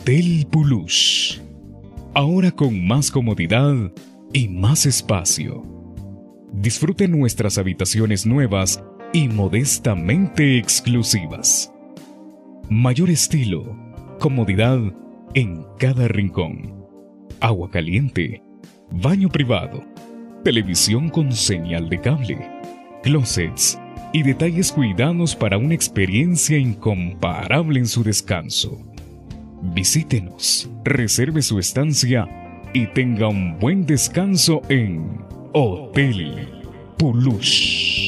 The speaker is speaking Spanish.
Hotel Pulush. Ahora con más comodidad y más espacio. Disfrute nuestras habitaciones nuevas y modestamente exclusivas. Mayor estilo, comodidad en cada rincón. Agua caliente, baño privado, televisión con señal de cable, closets y detalles cuidados para una experiencia incomparable en su descanso. Visítenos, reserve su estancia y tenga un buen descanso en Hotel Pulush.